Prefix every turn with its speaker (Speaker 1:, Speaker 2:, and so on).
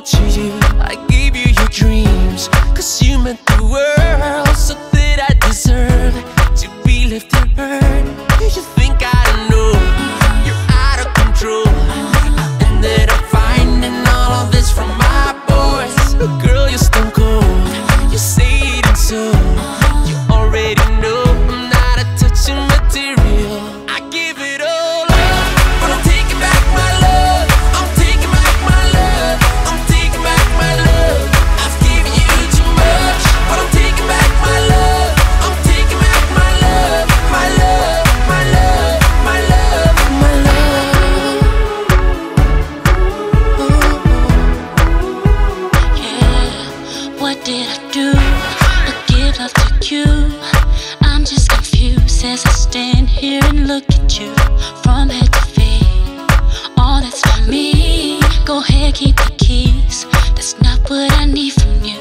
Speaker 1: to you, I gave you your dreams Cause you meant the world So that I deserve To be lifted burn Do you think I
Speaker 2: to you? I'm just confused as I stand here and look at you from head to feet. All that's for me. Go ahead, keep the keys. That's not what I need from you.